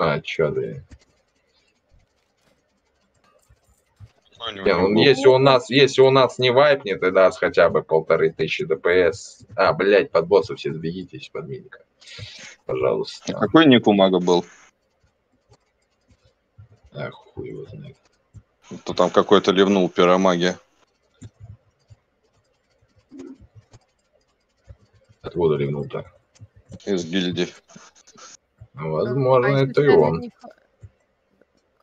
А, чё ты? Ну, не могу. если у нас, если у нас не вайпнет и даст хотя бы полторы тысячи ДПС. А, блядь, под босса все сбегитесь под медика. Пожалуйста. Какой ник у мага был? А, хуй его знает. То там какой-то ливнул пиромагия. Откуда ливнул-то? Из гильдии. Возможно, А это и он. не ко-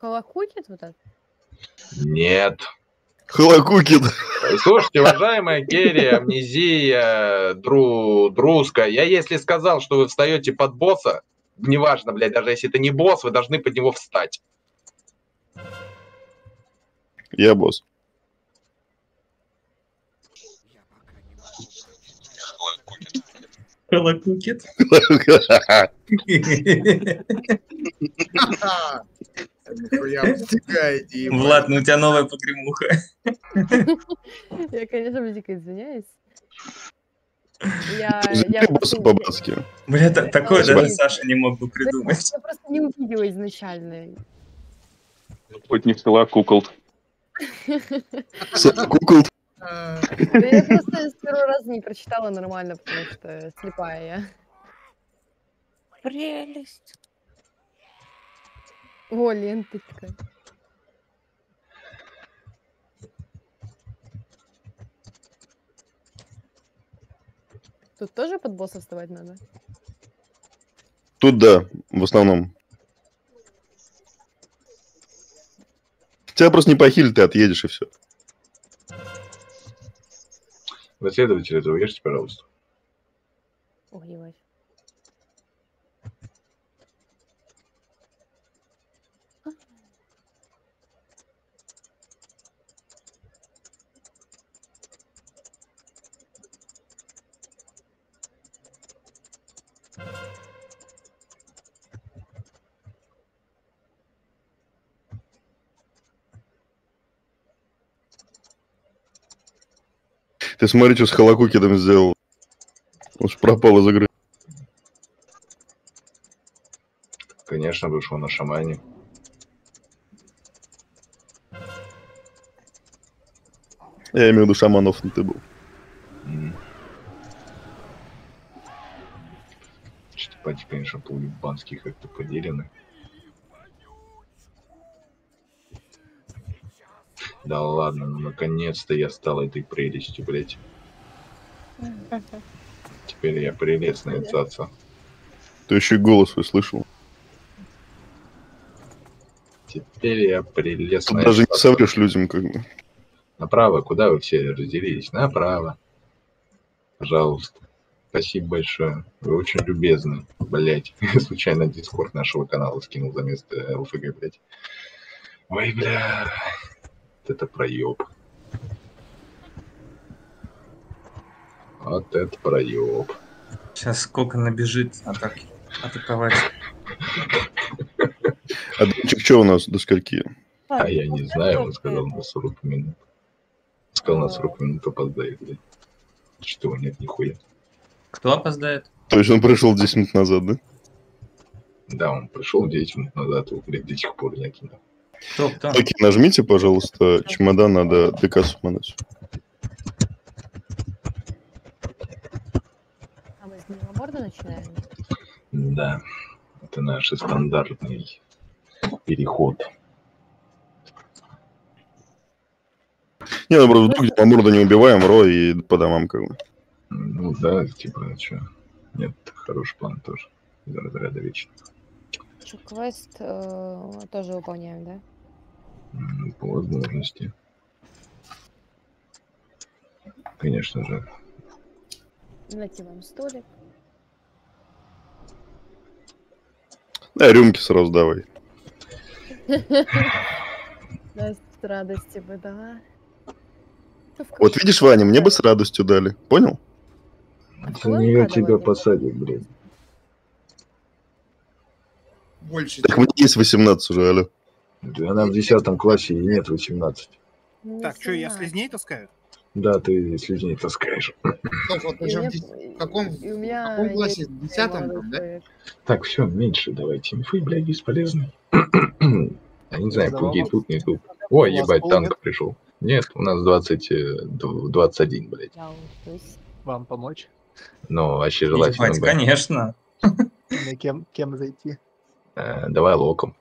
Колокутит вот это? Нет. Холокукин. Слушайте, уважаемая Керри, Амнезия, Дру, Друска, я если сказал, что вы встаете под босса, неважно, блядь, даже если это не босс, вы должны под него встать. Я босс. Втекает, ебать. Влад, ну у тебя новая погремуха. Я, конечно, дико извиняюсь. Я, я, просто- по-братски. Бля, та- такое даже Саша не мог бы придумать. я просто не увидела изначально. Хоть не взяла кукол. Кукол. А, Да я просто с первого раза не прочитала нормально, потому что слепая я. Прелесть. О, ленточка. Тут тоже под босса вставать надо? Тут да, в основном. Тебя просто не похилит, ты отъедешь и все. Вы следователь этого ешьте, пожалуйста. Ох, ебать. Ты смотри, что с Холокукиным сделал. Он ж пропал из игры. Конечно, вышел на шамане. Я имею в виду шаманов, ну ты был. М. Что-то пати, конечно, по-уебански как-то поделены. Да ладно, ну наконец-то я стал этой прелестью, блядь. Теперь я прелестная цаца. Ты еще и голос свой слышал. Теперь я Тут прелестная даже не цаца. соврешь людям, как бы. Направо, куда вы все разделились? Направо. Пожалуйста. Спасибо большое. Вы очень любезны. Блять. Случайно дискорд нашего канала скинул за место ЛФГ, блять. Ой, бля. Вот это проеб. Вот это проеб. Сейчас сколько набежит атаки. Атаковать. А Дончик что у нас до скольки? А я не знаю, он сказал на 40 минут. Сказал на 40 минут опоздает, блядь. Что, нет, нихуя. Кто опоздает? То есть он пришел 10 минут назад, да? Да, он пришел 10 минут назад, его, блядь, до сих пор нет. Кто, Окей, нажмите, пожалуйста, чемодан надо ДК сумануть. А мы с Дневоборда начинаем? Да, это наш стандартный переход. Не, ну просто вдруг Мамурда не убиваем, Ро и по домам как бы. Ну да, типа, что? Нет, хороший план тоже. Из разряда вечно. Что, квест э, тоже выполняем, да? По возможности. Конечно же. Найти вам столик. Да, рюмки сразу давай. Да, с радости бы дала. Вот видишь, Ваня, мне бы с радостью дали. Понял? За нее тебя посадят, блин. Больше, Так мне есть 18 уже, алло. Она в 10 классе и нет 18. Так, что, я слизней таскаю? Да, ты слюни таскаешь. Стоп, вот здесь- в каком, в каком классе? В десятом молодой там, да? человек. Так, все, меньше давайте. Инфы, блядь, бесполезны. Я не знаю, пуги тут, не тут. Ой, ебать, танк пришел. Нет, у нас 20, э, дв- 21, блядь. Я учусь. Вам помочь? Но вообще желательно Ебать, конечно. Кем, кем зайти? Э, Давай локом.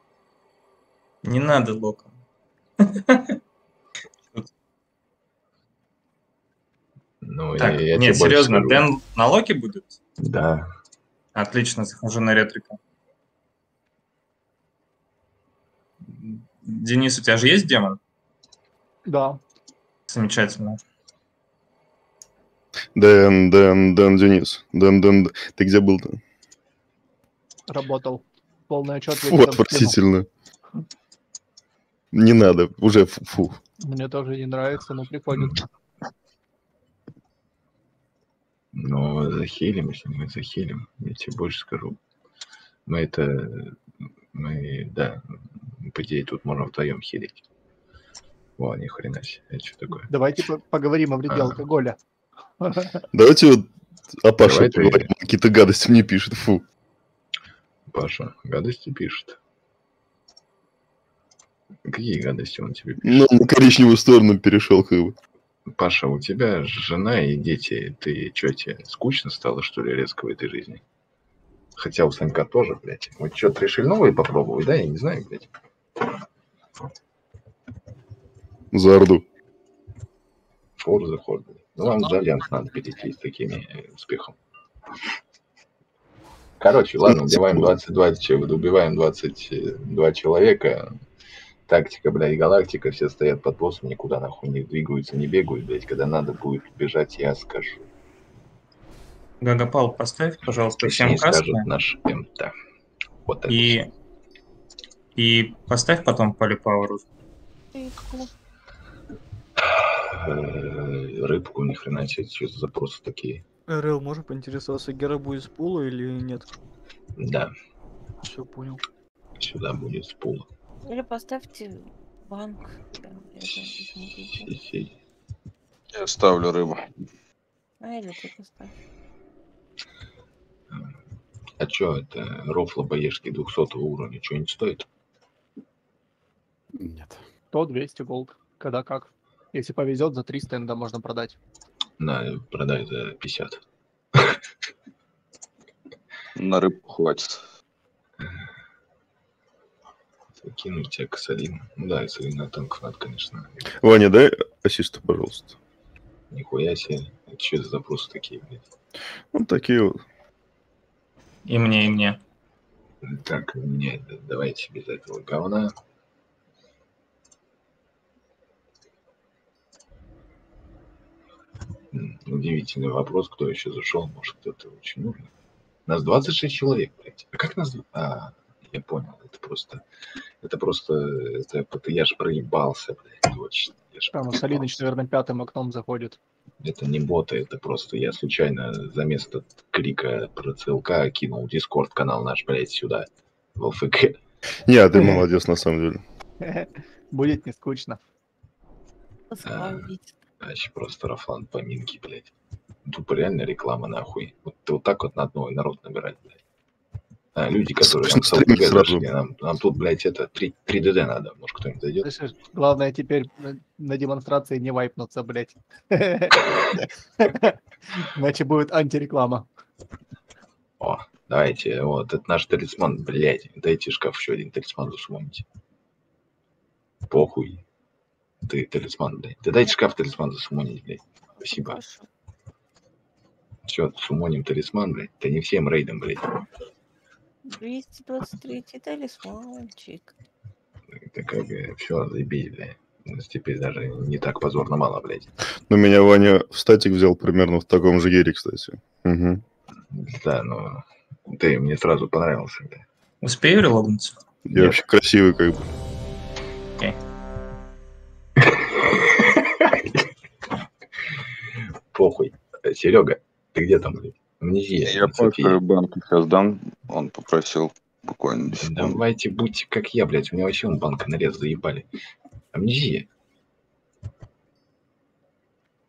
Не надо локом. Ну, Так, я, нет, серьезно, скажу. Дэн на локе будет? Да. Отлично, захожу на ретрика. Денис, у тебя же есть демон? Да. Замечательно. Дэн, Дэн, Дэн, Денис. Дэн, Дэн, ты где был-то? Работал. Полный отчет Фу, отвратительно. Не надо, уже фу. фу. Мне тоже не нравится, но приходит. Но захилимся, мы захилим. Я тебе больше скажу. Мы это... Мы, да, по идее, тут можно вдвоем хилить. О, ни хрена себе. Это что такое? Давайте по- поговорим о вреде А. алкоголя. Давайте вот о Паше ты- Какие-то гадости мне пишет, фу. Паша, гадости пишет. Какие гадости он тебе пишет? Ну, на коричневую сторону перешел, как бы. Паша, у тебя жена и дети. Ты что, тебе скучно стало, что ли, резко в этой жизни? Хотя у Санька тоже, блядь. Вот что-то решили новые попробовать, да? Я не знаю, блядь. За Орду. Форза ход. Ну, вам за Альянс надо перейти с такими э, успехом. Короче, ладно, убиваем 22, че- убиваем 22 человека. Тактика, блядь, галактика, все стоят под боссом, никуда нахуй не двигаются, не бегают, блядь. Когда надо будет бежать, я скажу. Гагапал, поставь, пожалуйста, всем скажет наш МТ. Вот это. И, и поставь потом полипауру. Э, Рыбку, ни хрена себе, что за запросы такие. РЛ, можно поинтересоваться, Гера будет с пула или нет? Да, Все, понял. сюда будет с пула. Или поставьте банк. Я ставлю рыбу. А или ты поставь. А чё это, рофла боешки 200 уровня, что не стоит? Нет. 100-200 голд. Когда как. Если повезет, за 300 иногда можно продать. На, продай за 50. На рыбу хватит. Кинуть тебе косолин. Ну да, если на танков надо, конечно. Ваня, дай ассиста, пожалуйста. Нихуя себе. Это что за запросы такие, блядь? Вот такие вот. И мне, и мне. Так, не, д- давайте без этого говна. Удивительный вопрос, кто еще зашел, может кто-то очень нужно. Нас 26 человек, блядь. А как нас... А, я понял, это просто... Это просто... Это, это я ж проебался, блядь, точно. Я ж Там Солиныч, проебался. наверное, пятым окном заходит. Это не боты, это просто я случайно за место крика про ЦЛК кинул Дискорд канал наш, блядь, сюда, в ЛФК. Не, ты молодец, на самом деле. Будет не скучно. Схвалить. Вообще просто рафлан поминки, блядь. Тупо реально реклама нахуй. Вот, вот так вот на одной народ набирать, блядь. А, люди, которые ЛФК сразу. зашли, нам, нам тут, блядь, это 3, 3DD надо. Может, кто-нибудь зайдет? Слышишь, главное теперь на, на демонстрации не вайпнуться, блядь. Иначе будет антиреклама. О, давайте, вот, это наш талисман, блядь. Дайте шкаф еще один талисман засумоните. Похуй. Ты талисман, блядь. Да дайте шкаф талисман засумонить, блядь. Спасибо. Все, сумоним талисман, блядь. Да не всем рейдом, блядь. 223 талисманчик. Это как бы все, заебись, блядь. У нас теперь даже не так позорно мало, блядь. Ну, меня Ваня в статик взял примерно в таком же гере, кстати. Угу. Да, но ты мне сразу понравился, блядь. Успею релогнуться? Я Нет. вообще красивый, как бы. Похуй. Серега, ты где там, блядь? Амнезия. Я София. банку сейчас дам. Он попросил буквально. Давайте будьте как я, блядь. У меня вообще он банка нарез заебали. Амнезия.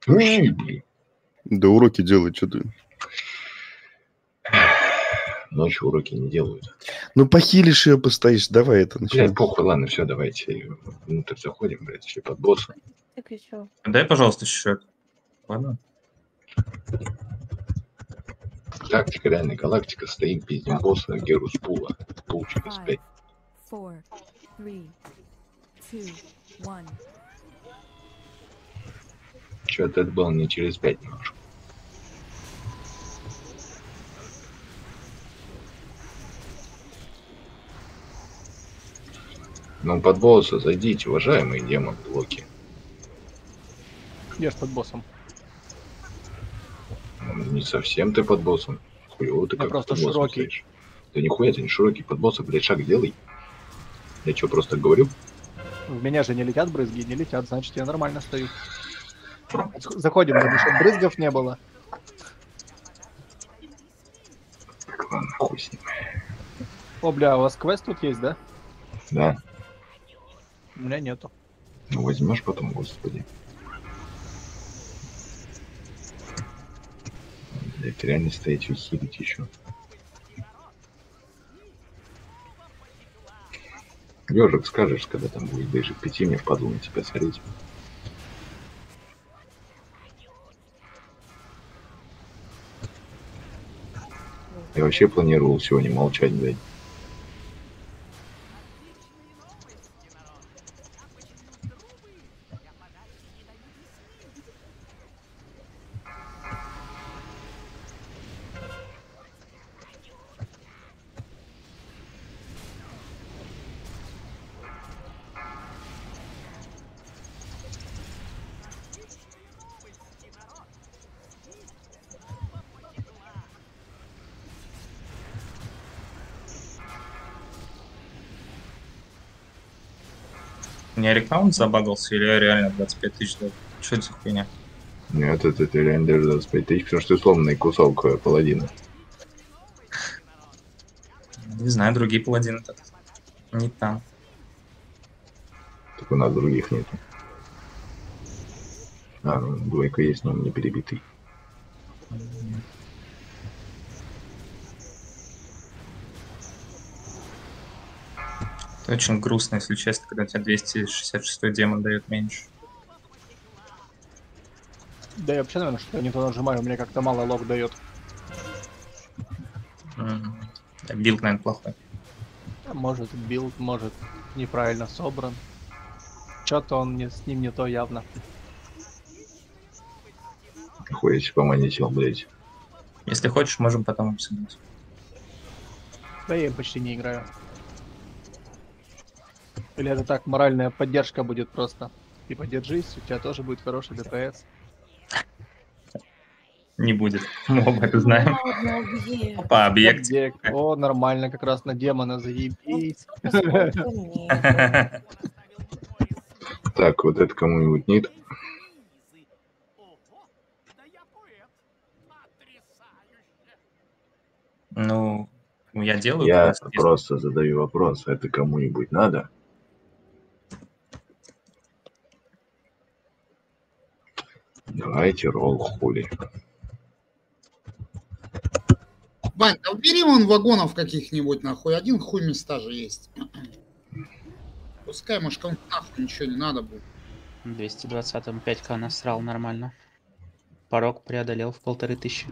Ой, блин. Да уроки делай, что ты. Ночью уроки не делают. Ну, похилишь ее, постоишь. Давай это Блядь, начнем. похуй, ладно, все, давайте внутрь заходим, блядь, еще под босса. Так и чё? Дай, пожалуйста, счет. Ладно? Тактика реальная галактика, стоим, пиздим босса, Герус Пула. Пул через пять. four, three. Что-то это было не через пять немножко. Ну, под босса зайдите, уважаемые демон блоки. Я ж под боссом. Не совсем ты под боссом. Хуёво ты Я как просто под широкий. стоишь. Да нихуя ты не широкий, под босса, блядь, шаг делай. Я что, просто говорю? В меня же не летят брызги, не летят, значит, я нормально стою. Заходим, чтобы чтоб брызгов не было. Так, ладно, хуй с ним. О, бля, у вас квест тут есть, да? Да, У меня нету. ну возьмешь потом, господи. Блядь, реально стоять и еще. Ежик, скажешь, когда там будет ближе к пяти, мне впадло на тебя сорить. Я вообще планировал сегодня молчать, блядь. Рекаунт забагался или реально 25 тысяч дал? Что это за хуйня? Нет, это, это реально даже 25 тысяч, потому что ты сломанный кусок э, паладина. Не знаю, другие паладины так. Не там. Так у нас других нет. А, ну, двойка есть, но он не перебитый. Это очень грустно, если честно, когда тебе 266 демон дает меньше. Да я вообще, наверное, что не то нажимаю, у меня как-то мало лог дает. М. Билд, наверное, плохой. А Может, билд, может, неправильно собран. Что-то он не, с ним не то явно. Себе поманитил, блядь. Если хочешь, можем потом обсудить. Да я им почти не играю. Или это так, моральная поддержка будет просто. Типа, держись, у тебя тоже будет хороший ДПС. Не будет. Мы оба это знаем. Ладно, объект. Опа, объект. Объект. О, нормально, как раз на демона заебись. Так, вот это кому-нибудь нет. Ну, я делаю. Я просто, просто задаю вопрос, это кому-нибудь надо? Давайте ролл хули. Вань, да убери вон вагонов каких-нибудь, нахуй. Один хуй места же есть. Пускай, может, кому нахуй ничего не надо будет. 220-м 5к насрал нормально. Порог преодолел в полторы тысячи.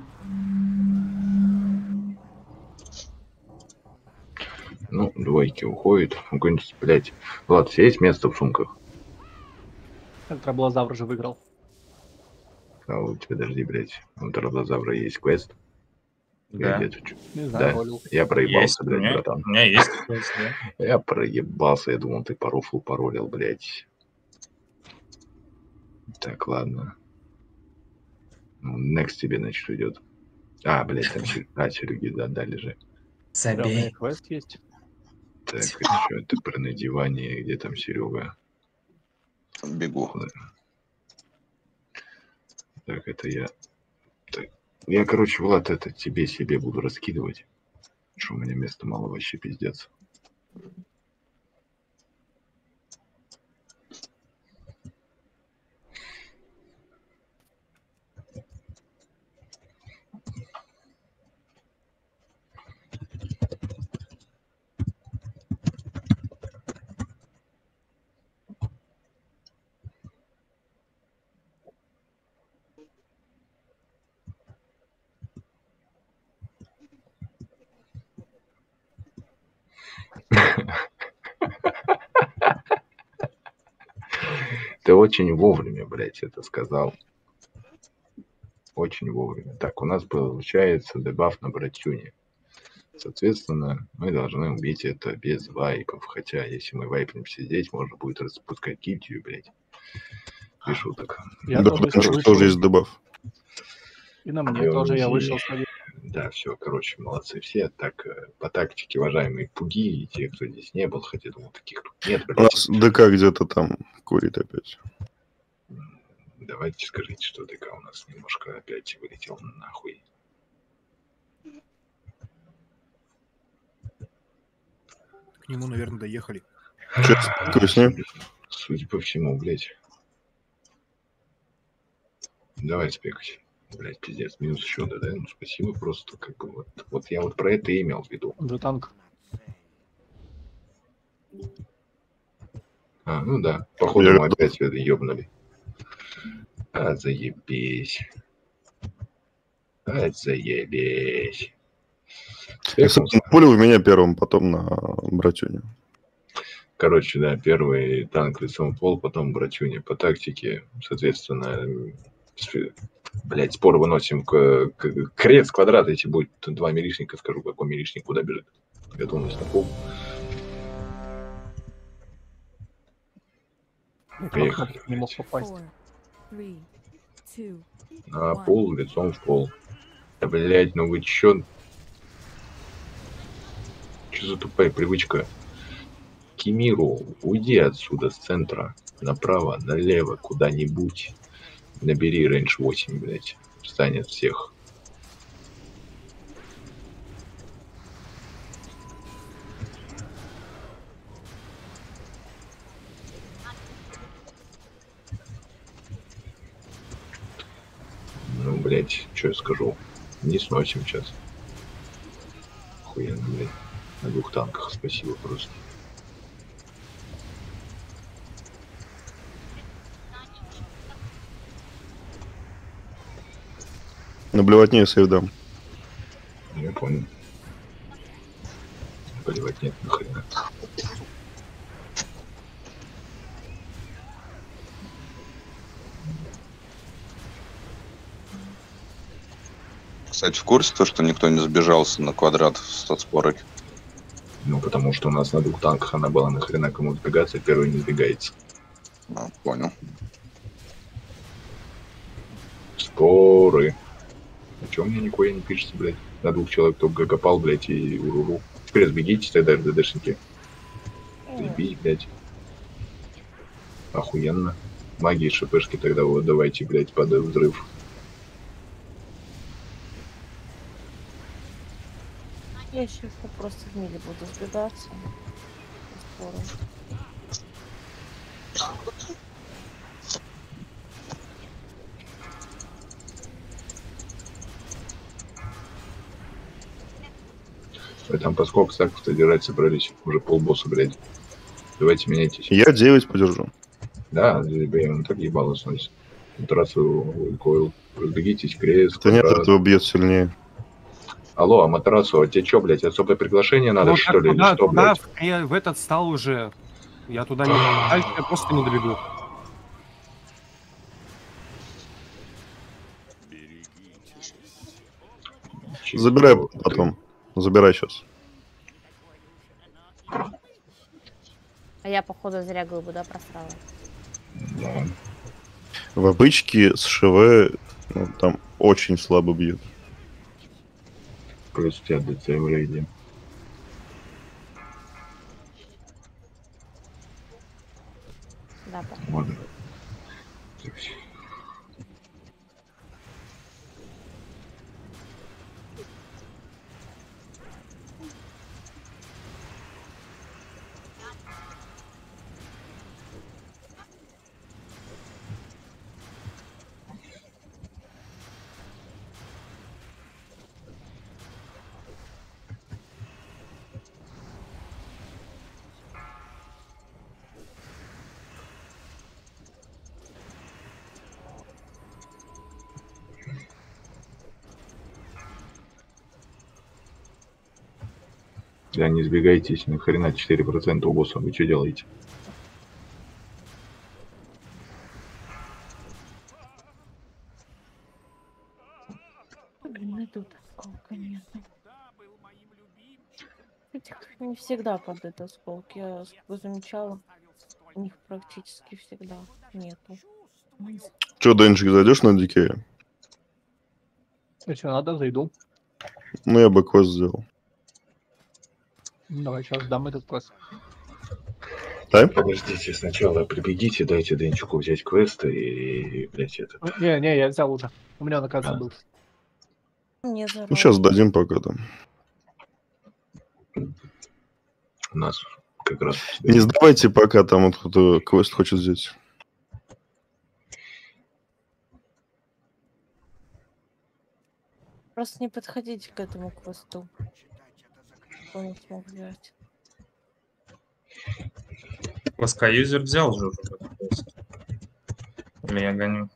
Ну, двойки уходят. Ну, Какой-нибудь, блядь. Влад, все есть место в сумках? Траблозавр же выиграл. А вот подожди, блядь. У Тарлозавра есть квест. Да. Чё? Не знаю, Да. Я Есть, проебался, у блядь, меня, братан. у меня есть. квест, да. Я проебался, я думал, ты по руфлу паролил, блядь. Так, ладно. Ну, Next тебе, значит, идет. А, блядь, там а, Сергей да, отдали же. У Забей. квест есть. Так, что это про надевание, где там Серега? Бегу. Так, это я. Так, я, короче, Влад, это тебе себе буду раскидывать. Что у меня места мало вообще, пиздец. Ты очень вовремя, блядь, это сказал. Очень вовремя. Так, у нас получается дебаф на братюне. Соответственно, мы должны убить это без вайпов. Хотя, если мы вайпнемся здесь, можно будет распускать гильдию, блядь. Без шуток. Я Да, тоже потому что вышел. тоже есть дебаф. И на мне тоже я вышел сходил. Да, все, короче, молодцы все. Так, э, по тактике, уважаемые пуги и те, кто здесь не был, хотя, думаю, таких тут нет, У блядь. нас ДК где-то там курит опять. Давайте скажите, что ДК у нас немножко опять вылетел нахуй. К нему, наверное, доехали. Сейчас, поясни. Судя по всему, блядь. Давай спекать. Блядь, пиздец, минус еще, да, да? Ну, спасибо просто, как бы, вот, вот я вот про это и имел в виду. За танк. А, ну да, походу Я мы опять это ебнули. А, заебись. А, заебись. Я пулил в меня первым, потом на братюне. Короче, да, первый танк лицом в пол, потом братюня по тактике, соответственно, блять, спор выносим к, к крест, квадрат, если будет два милишника, скажу, какой милишник куда бежит. Готовность на пол. Поехали. Не мог попасть. На пол, лицом в пол. Да, блять, ну вы чё? Чё за тупая привычка? Кимиру, уйди отсюда с центра. Направо, налево, куда-нибудь. Набери рейндж 8, блять. Встанет всех. Что я скажу? Не сносим сейчас. Охуенно, блядь. На двух танках, спасибо просто. Наблевать не сейв дам. Я понял. Поливать нет нахрена. Кстати, в курсе то, что никто не сбежался на квадрат с спорой? Ну, потому что у нас на двух танках она была нахрена кому сбегаться, первый не сбегается. А, понял. Споры. А чё мне никуда не пишется, блядь? На двух человек только копал, блядь, и уруру. Теперь сбегите тогда, РДДшники. Заебись, блядь. Охуенно. Магии шипешки тогда вот давайте, блядь, под взрыв. Я сейчас просто в мире буду сбегаться. Скоро. Вы там по сколько стаков-то держать собрались? Уже полбосса, блядь. Давайте меняйтесь. Я 9 подержу. Да, блин, он так ебало сносит. Матрасу койл. Разбегитесь, крест. Да нет, квадрат. этого бьет сильнее. Алло, а матрасу, а тебе что, блядь, особое приглашение надо, Ну, что ли? или туда, что, туда, блядь? в, я в этот стал уже. Я туда не... Дальше я просто не добегу. Забирай потом. Забирай сейчас. А я, походу, зря глыбу, да, просрала? Да. В обычке с ШВ ну, там очень слабо бьет. Тебя ДЦ в рейде. Да, да. Да не сбегайтесь, ни хрена 4% у босса, вы что делаете? Блин, и тут осколка нету. Этих не всегда падают осколки. Я замечала, у них практически всегда нету. Че, Денчик, зайдешь на дикея? Если надо, зайду. Ну, я бы квест сделал. Давай сейчас дам этот квест. Да? Подождите, сначала прибегите, дайте Денчику взять квест и, блядь, это... Не, не, я взял уже. У меня, оказывается, был. Не Ну, сейчас дадим пока там. У нас как раз... Не сдавайте пока, там вот кто-то квест хочет взять. Просто не подходите к этому квесту. Он не смог взять. Ласка юзер взял же уже. Или я гоню?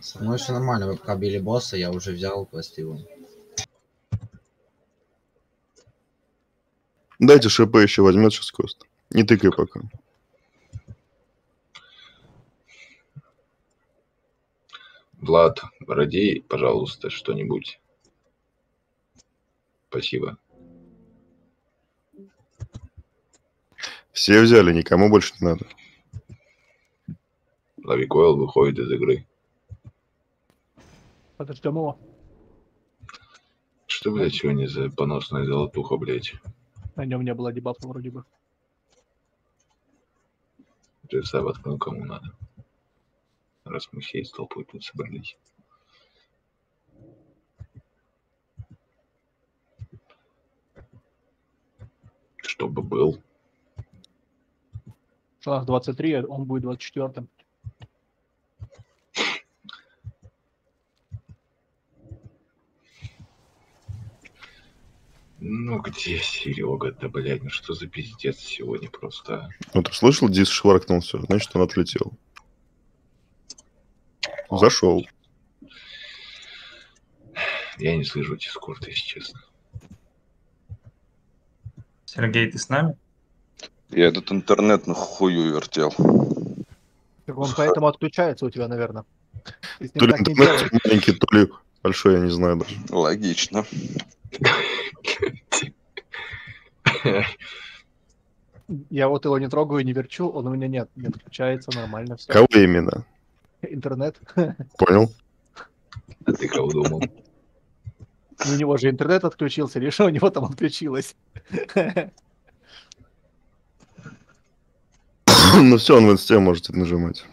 Со мной все нормально, вы пока били босса, я уже взял квест его. Дайте ШП еще возьмет сейчас квест. Не тыкай пока. Влад, родей, пожалуйста, что-нибудь. Спасибо. Все взяли, никому больше не надо. Лавикойл выходит из игры. Подождем его. Что, блядь, сегодня за поносная золотуха, блядь? На нем не было дебафа вроде бы. Джесса воткнул кому надо. Раз мы все из толпы тут собрались. Чтобы был. У нас 23, он будет 24 Ну где Серега-то, блядь, ну что за пиздец сегодня просто. а? Ну, ты слышал, Дис шваркнулся, значит, он отлетел. Зашел. Я не слышу дискорд, если честно. Сергей, ты с нами? Я этот интернет на хую вертел. Так он поэтому отключается у тебя, наверное. То ли интернет маленький, то ли большой, я не знаю даже. Логично. Я вот его не трогаю, не верчу, он у меня нет, не отключается, нормально все. Кого именно? Интернет. Понял? А ты кого думал? У него же интернет отключился, или что у него там отключилось? Ну все, он в инсте можете нажимать.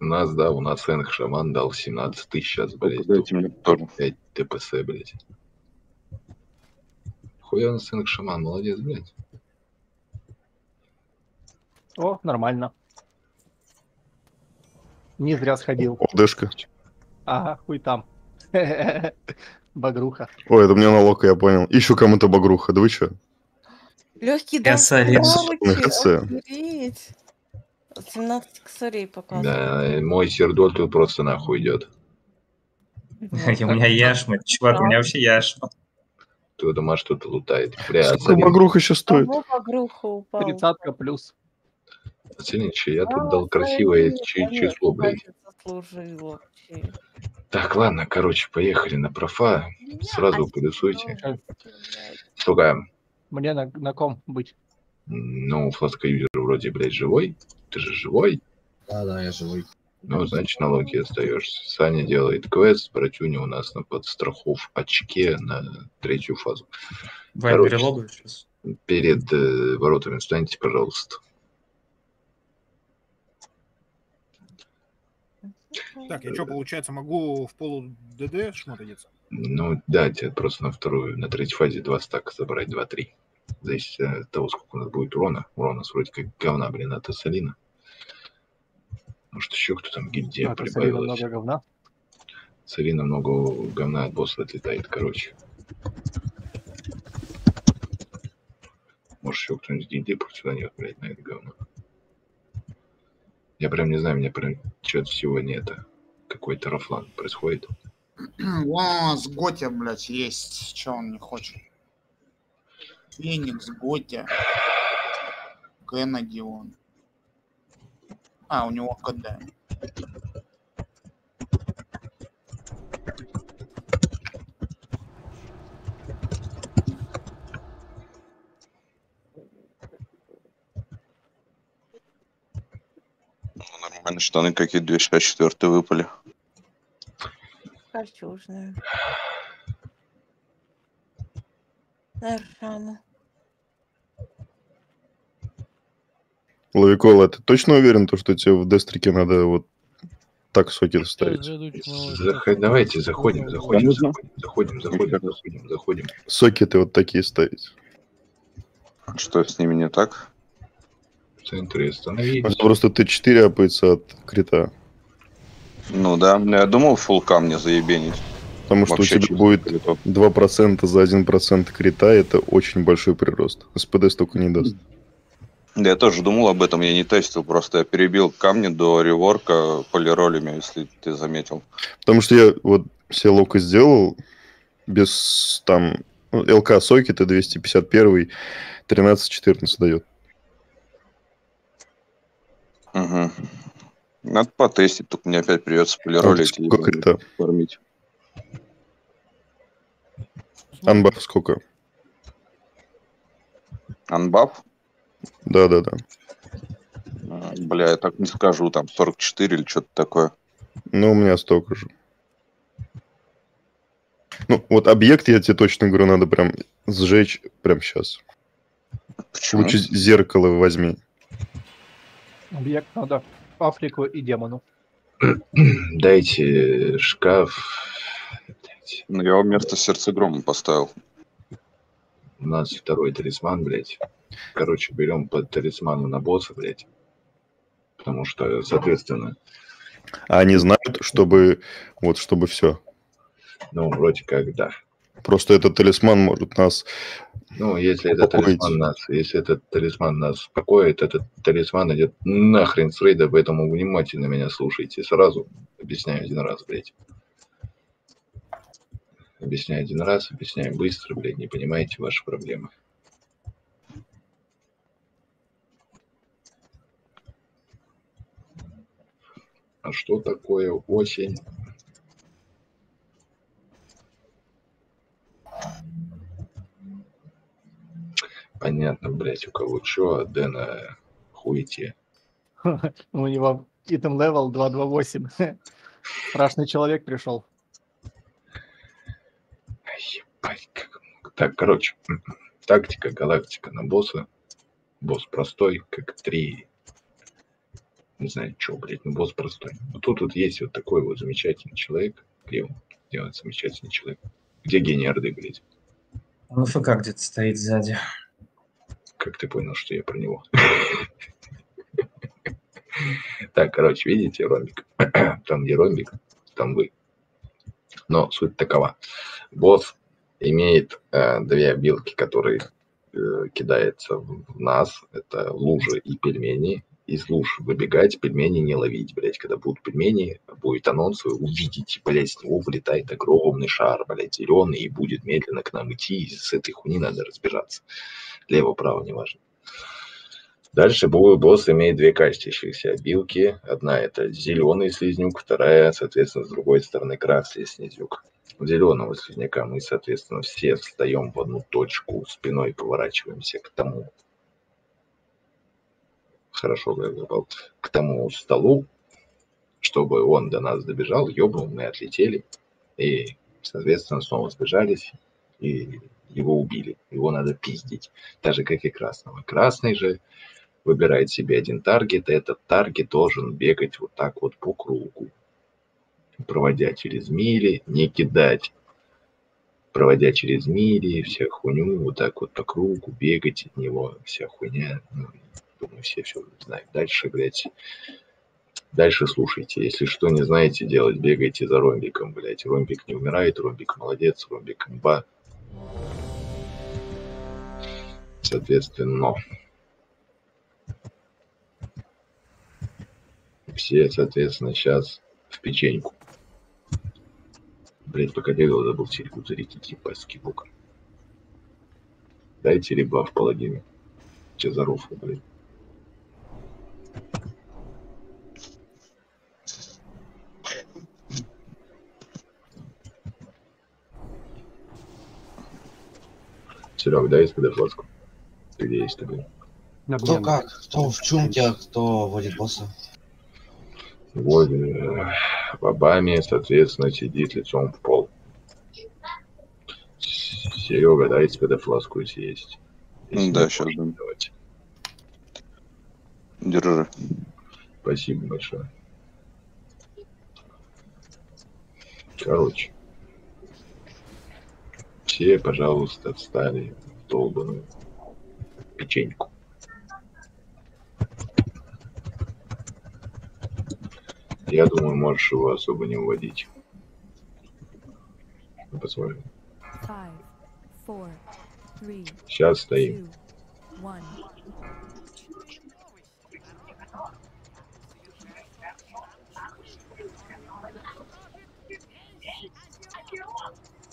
У нас, да, у нас Энг Шаман дал 17 тысяч сейчас, блядь. Дайте мне тоже. 5 ТПС, блядь. Хуя у нас Энг Шаман, молодец, блядь. О, нормально. Не зря сходил. Одышка. Ага, хуй там. Багруха. Ой, это мне налог, я понял. Ищу кому-то багруха, да вы чё? Легкий. Охереть. 17 косарей показывает. Да, мой сердоль тут просто нахуй идет. У меня яшма. Чувак, у меня вообще яшма. Кто дома что-то лутает. Сколько багруха сейчас стоит? Тридцатка плюс. Ацелинчи, я тут дал красивое число, блядь. Так, ладно, короче, поехали на профа. Сразу плюсуйте. Сука, Мне на, на ком быть? ну, флотка юзер вроде, блядь, живой. Ты же живой? Да, да, я живой. Ну, значит, на логе остаешься. Саня делает квест, братюня у нас на подстрахов очке на третью фазу. Вань, Короче. перелогаю сейчас. Перед э, воротами встаньте, пожалуйста. Так, я что, получается, могу в полу ДД шмот одеться? Ну, да, тебе просто на вторую, на третьей фазе два стака забрать, два-три. Зависит от того, сколько у нас будет урона. Урон у нас вроде как говна, блин, от Ассалина. Может, еще кто там гильдия А, прибавилась. много говна. Салина много говна от босса отлетает, короче. Может, еще кто-нибудь гильдии против них, блядь, на это говно. Я прям не знаю, мне прям что-то сегодня это какой-то рафлан происходит. У нас Готя, блядь, есть. Че он не хочет? Феникс, Готя. Кеннеди он. А, у него КД. Нормально, штаны какие 264 выпали. Кольчужная. Совершенно. Лавикола, ты точно уверен, то, что тебе в дестрике надо вот так сокет ставить? Заход- Давайте заходим, заходим, заходим, заходим, заходим, заходим, заходим. Сокеты вот такие ставить. Что с ними не так? В центре остановитесь. Это просто Т4 апается от крита. Ну да, ну, я думал фул камня заебенить. Потому что Вообще у тебя будет критов. 2% за 1% крита, это очень большой прирост. СПД столько не даст. Да я тоже думал об этом, я не тестил, просто я перебил камни до реворка полиролями, если ты заметил. Потому что я вот себе локо сделал без там ну, ЛК сокета 251 13-14 дает. Угу. Надо потестить, только мне опять придется полиролить и сколько крита? фармить. Анбаф сколько? Анбаф? Да-да-да. А, Бля, я так не скажу, там 44 или что-то такое. Ну, у меня столько же. Ну, вот объект, я тебе точно говорю, надо прям сжечь прям сейчас. Почему? Лучше зеркало возьми. Объект надо Африку и демону. Дайте шкаф. Ну, я вместо сердца грома поставил. У нас второй талисман, блядь. Короче, берем по талисману на босса, блядь. Потому что, соответственно, А они знают, чтобы вот, чтобы все. ну, вроде как, да. Просто этот талисман может нас... Ну, если этот талисман нас, если этот талисман нас успокоит, этот талисман идет нахрен с рейда, поэтому внимательно меня слушайте. Сразу объясняю один раз, блядь. Объясняю один раз, объясняю быстро, блядь, не понимаете ваши проблемы. А что такое осень? Понятно, блядь, у кого чё, а Дэна хуете. У него item level 228. Страшный человек пришел. Ебать, как. Так, короче, тактика, галактика на босса. Босс простой, как три. Не знаю, что, блядь, ну босс простой. Но тут вот есть вот такой вот замечательный человек. Где он? Где он замечательный человек? Где гений Орды, блядь? Он ФК где-то стоит сзади. Как ты понял, что я про него? Так, короче, видите ромбик? Там, где ромбик, там вы. Но суть такова. Босс имеет э, две обилки, которые э, кидаются в нас. Это лужи и пельмени. Из луж выбегать, пельмени не ловить, блядь. Когда будут пельмени, будет анонс, вы увидите, блядь, с него вылетает огромный шар, блядь, зеленый, и будет медленно к нам идти, и с этой хуйни надо разбежаться. Лево-право, неважно. Дальше бо- босс имеет две качествующихся обилки. Одна это зеленый слизнюк, вторая, соответственно, с другой стороны красный слизнюк. Зеленого слизняка мы, соответственно, все встаем в одну точку, спиной поворачиваемся к тому, хорошо говорил, к тому столу, чтобы он до нас добежал, ёбнул, мы отлетели, и, соответственно, снова сбежались, и его убили. Его надо пиздить, так же, как и красного. Красный же выбирает себе один таргет, и этот таргет должен бегать вот так вот по кругу, проводя через мили, не кидать, проводя через мили, вся хуйню, вот так вот по кругу, бегать от него, вся хуйня. Ну, думаю, все все знают. Дальше, блядь, дальше слушайте. Если что не знаете делать, бегайте за ромбиком, блядь. Ромбик не умирает, ромбик молодец, ромбик имба. Соответственно, все, соответственно, сейчас в печеньку. Блять, пока бегал, забыл тельку зарядить, ебать, скибука. Дайте ребаф паладину. Че за рофл, блядь? Серега, дай СПД фласку. Ты где есть ты, Кто как? Кто в чумке, кто водит босса? Вот, э, в Обаме, соответственно, сидит лицом в пол. Серега, СПД фласку, если есть. Если Да, сейчас. можешь давать. Держи. Спасибо большое. Короче. Все, пожалуйста, встали в долбанную печеньку. Я думаю, можешь его особо не уводить. Ну, Посмотрим. Сейчас стоим.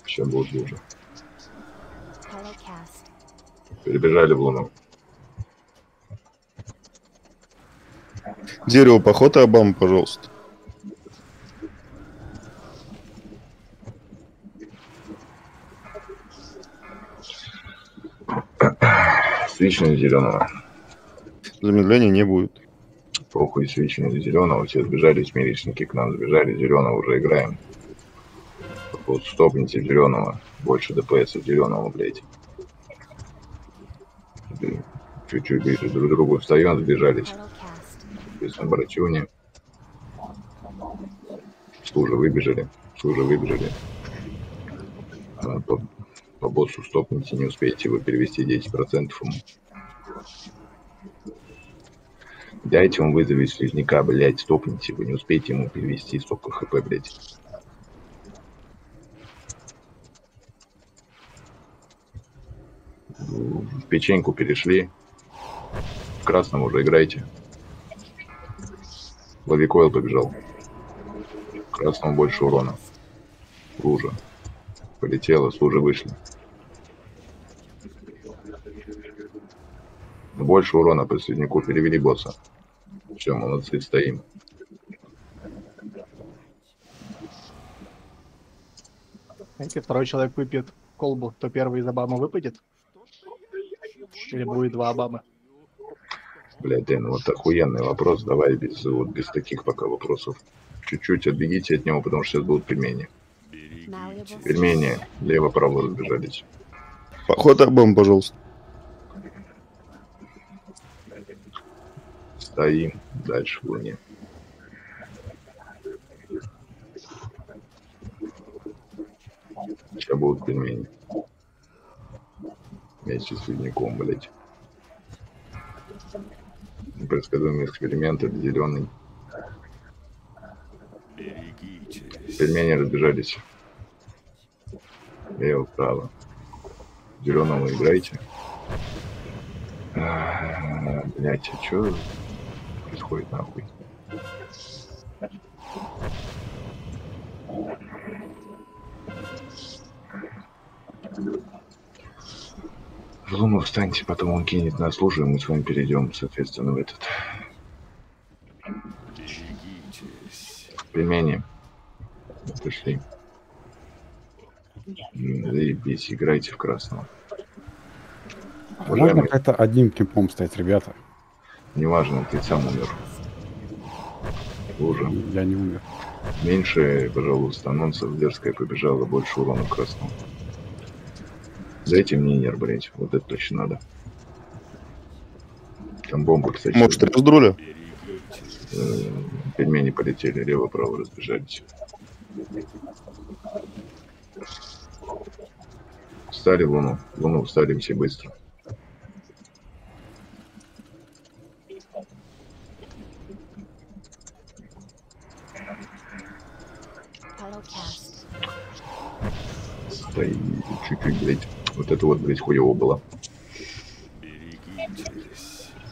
Все будет хуже. Перебежали в луну. Дерево поход и Обама, пожалуйста. Свечный зеленого. Замедления не будет. Похуй свечный зеленого. Все сбежали, смиричники к нам сбежали. Зеленого уже играем. Вот стопните зеленого. Больше ДПС зеленого, блядь. Чуть-чуть ближе друг к другу встаем, сбежались. Без обращения. Служа выбежали. Служа выбежали. А, По, по боссу стопните, не успеете вы перевести 10% ему. Дайте ему вызовить слизняка, блядь, стопните, вы не успеете ему перевести столько хп, блядь. В печеньку перешли. В красном уже играйте. Лавикойл побежал. Красному больше урона. Лужа. Полетела, с лужи вышли. Больше урона по среднику перевели босса. Все, молодцы, стоим. Если второй человек выпьет колбу, то первый из Обамы выпадет? Или будет два Обамы? Блядь, Дэн, вот охуенный вопрос. Давай без, вот без таких пока вопросов. Чуть-чуть отбегите от него, потому что сейчас будут пельмени. Пельмени лево-право разбежались. Поход и Обама, пожалуйста. Стоим дальше в луне. Сейчас будут пельмени. Вместе с ледником, блядь. Предсказуемый эксперимент, это зеленый. Пельмени разбежались. Лево, вправо. Зеленого играйте. А, Блять, а что происходит нахуй? В луну встаньте, потом он кинет на службу, и мы с вами перейдем, соответственно, в этот. Пришли. М, Заебись, играйте в красного. Можно как-то одним кемпом стать, ребята? Неважно, ты сам умер. Лужа. Я не умер. Меньше, пожалуйста, анонсов дерзкая побежала, больше урона красному. Дайте мне нерв, блять. Вот это точно надо. Там бомба, кстати. Может, раздруля? Э, Пельмени полетели, лево-право разбежались. Встали в луну. В луну встали все быстро. Стоит чуть-чуть, блядь. Вот это вот, блядь, хуево было.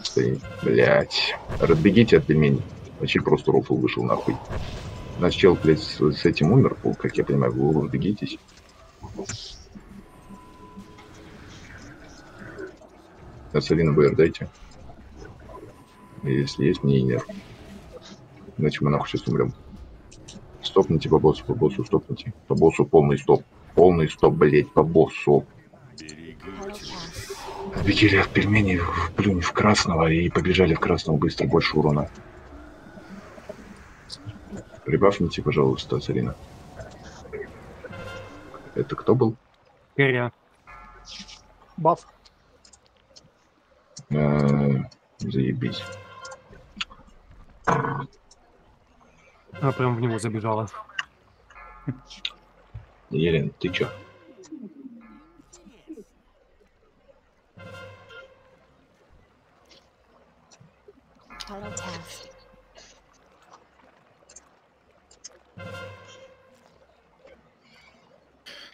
Стоит, блядь. Разбегите от пельменей. Вообще просто рофл вышел нахуй. Наш чел, блядь, с, с этим умер, как я понимаю, вы разбегитесь. Ассалина БР дайте. Если есть, мне и. Иначе мы нахуй сейчас умрем. Стопните по боссу, по боссу стопните. По боссу полный стоп. Полный стоп, блять, по боссу. Обители от пельменей в плюнь в красного и побежали в красного быстро, больше урона. Прибавьте, пожалуйста, Ассалина. Это кто был? Кэрри. Баф. Э, Заебись. Она прям в него забежала. Елен, ты чё?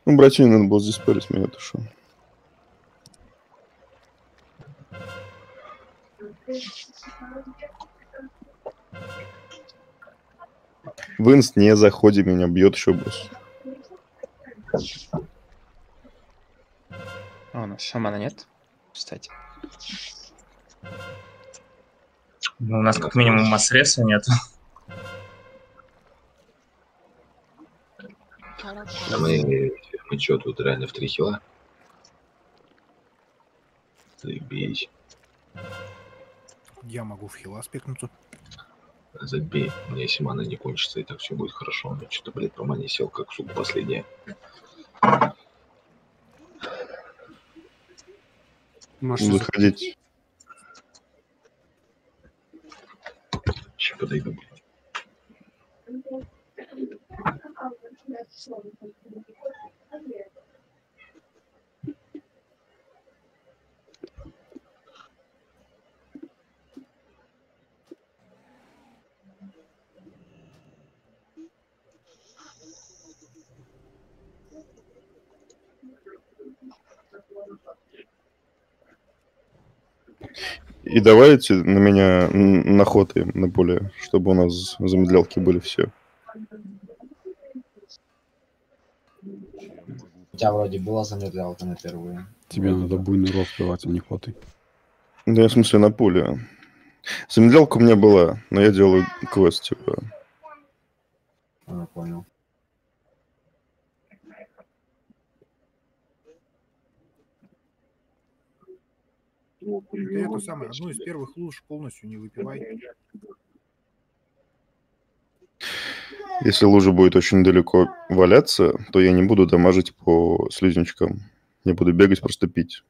Ну, братья, надо было здесь спорить, меня это что. Винс не заходи, меня бьет еще босс. О, у нас шамана нет, кстати. Ну, у нас как минимум массреса нет. А мы, мы чё, тут реально в три хила? Заебись. Я могу в хила спекнуться. Забей, у меня если мана не кончится, и так все будет хорошо. Но что-то, блядь, по мане сел, как сука последняя. Может, Заходить. Сейчас подойду, блядь. И давайте на меня н- на поле, чтобы у нас замедлялки были все. У тебя вроде была замедлялка на первую. Тебе надо буйный рост давать, а не хваты. Да, в смысле, на поле. Замедлялка у меня была, но я делаю квест, типа. А, понял. Ты эту самую, одну из первых луж полностью не выпивай. Если лужа будет очень далеко валяться, то я не буду дамажить по слизнячкам. Я буду бегать, просто пить.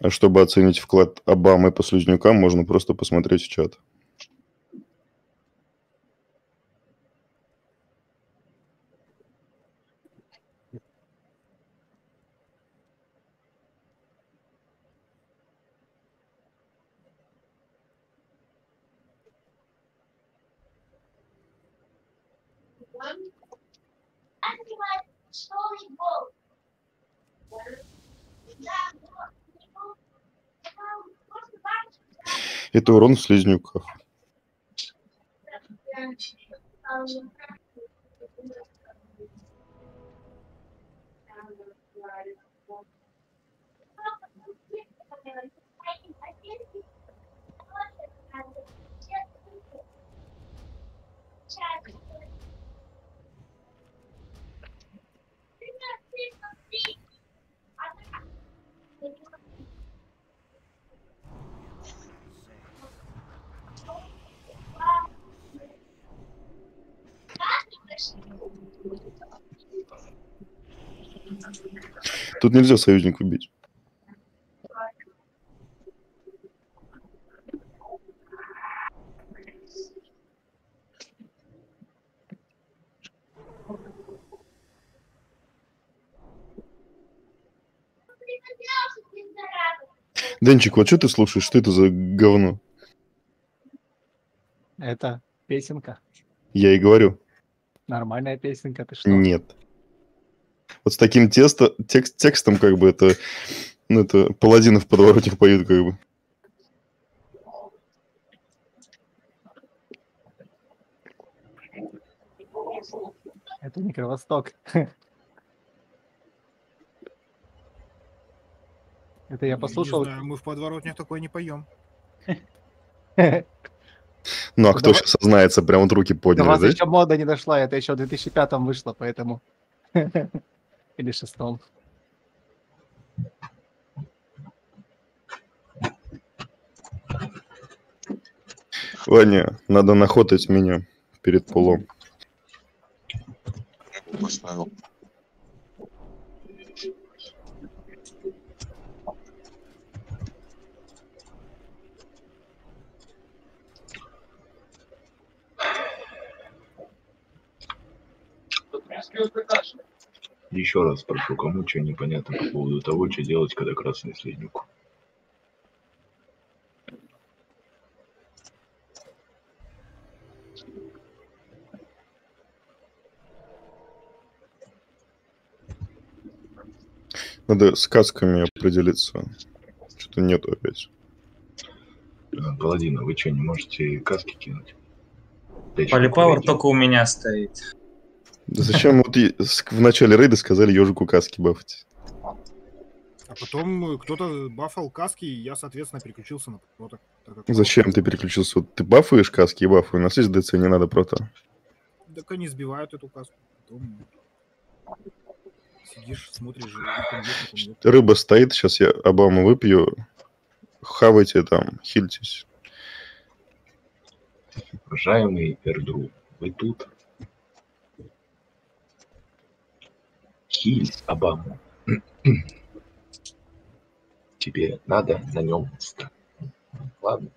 А чтобы оценить вклад Обамы по слизнякам, можно просто посмотреть в чат. Это урон слизнюков. Тут нельзя союзник убить. Денчик, вот что ты слушаешь? Что это за говно? Это песенка. Я и говорю. Нормальная песенка, ты что? Нет. Вот с таким тесто, текст, текстом, как бы это, ну, это паладинов подворотнях поют, как бы. Это не Кровосток. Это я Не послушал. знаю, мы в подворотнях такое не поем. Ну, а кто Давай- сейчас сознается, прям вот руки подняли, вас да? еще мода не дошла, это еще в 2005 вышло, поэтому... Или шестом. Ваня, надо нахотать меня перед полом. Поставил. Еще раз прошу, кому что непонятно по поводу того, что делать, когда красный следник. Надо с касками определиться. Что-то нету опять. Э, Паладина, вы что, не можете каски кинуть? Полипауэр только у меня стоит. Да зачем вот в начале рейда сказали ежику каски бафать? А потом кто-то бафал каски, и я, соответственно, переключился на прота. Зачем ты переключился? Вот ты бафаешь каски и бафаю. На следующей ДЦ не надо прота. Так они сбивают эту каску. Потом сидишь, смотришь. Рыба стоит, сейчас я Обаму выпью. Хавайте там, хильтесь. Уважаемый Эрдру, вы тут? Хильс Обаму. Тебе надо на нем Ладно.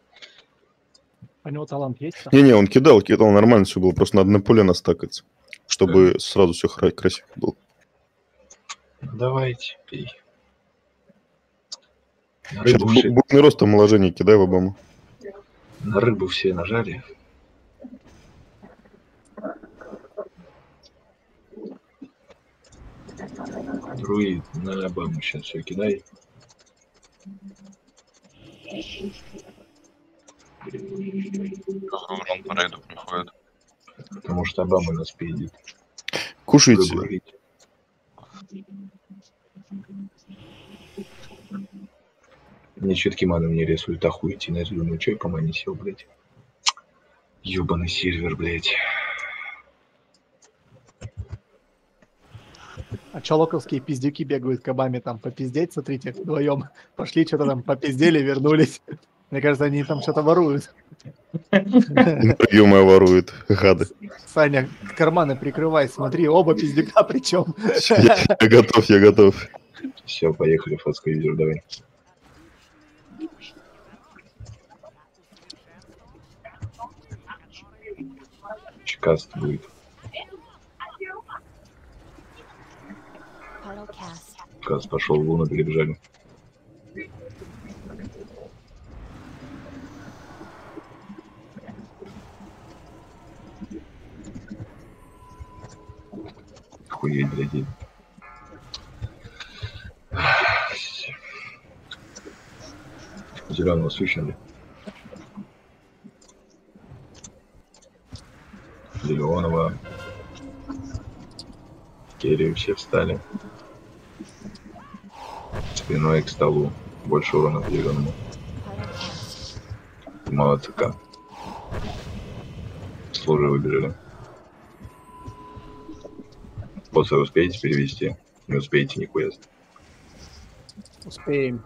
У него талант есть? Не-не, он кидал, кидал, нормально все было. Просто надо на поле настакаться, чтобы сразу все красиво было. Давайте, пей. На Сейчас рыбу, все, буквный рост омоложения кидай в Обаму. на рыбу все нажали. Друид, на Обаму сейчас все кидай. Урон по рейду приходит. Потому что Обама нас пиздит. Кушайте. Рыбу жрите. Мне четкий маном не рисуют, на эту думаю, чё я по мане сел, блядь. Ёбаный сервер, блядь. А чё локовские пиздюки бегают кабами там попиздеть, смотрите, вдвоем пошли, что-то там попиздели, вернулись. Мне кажется, они там что-то воруют. Приемы ворует, гады. Саня, карманы прикрывай, смотри, оба пиздюка причем. Я, я готов, я готов. Все, поехали, фотка юзер, давай. Чекаст будет. Каст пошел, луну перебежали. Охуеть, блядь. Зеленого свечнули. Зеленого. Керри все встали. Спиной к столу. Больше урона зеленому. Мало ЦК. Служи выбежали. После успеете перевести? Не успеете нихуя. Успеем.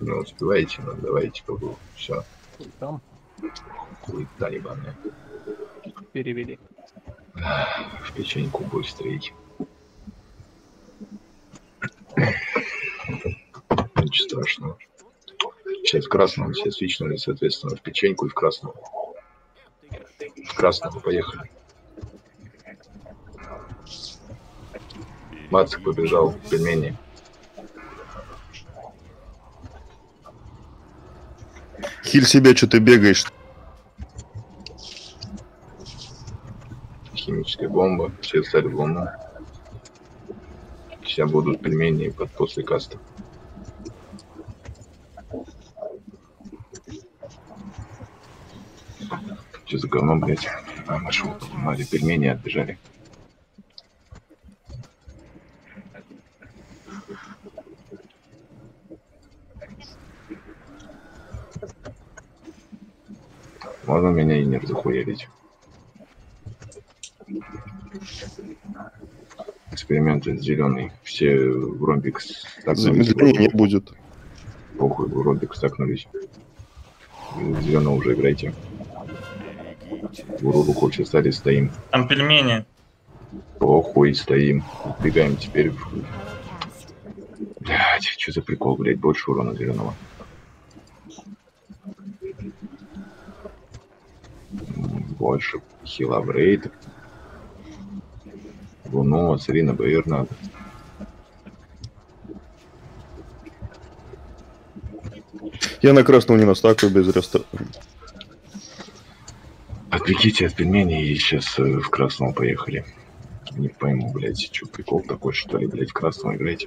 Не успеваете, ну давайте попробуем. Все. Там Хуета ебаная. перевели. В печеньку быстрее. Ничего страшного. Сейчас в красном, все свичнули, соответственно, в печеньку и в красную. В красную поехали. Мацик побежал, пельмени. Хиль себя, что ты бегаешь? Химическая бомба. Все встали в луну. Все будут пельмени под после каста. Что за говно, блядь? А, наши вот пельмени отбежали. Можно меня и не разохуелить. Эксперимент зеленый. Все в ромбик стакнулись. Зеленый не будет. Похуй, в ромбик стакнулись. Зеленого уже играйте. В Уруру хочет стали стоим. Там пельмени. Похуй, стоим. Бегаем теперь. в- Блядь, что за прикол, блядь, больше урона зеленого. Больше хила в рейд. Луну, Сарина БР надо. Я на красного не настакаю без реста. Отвлеките от пельменей и сейчас э, в красного поехали. Не пойму, блядь, что прикол такой, что ли, блядь, красного играть.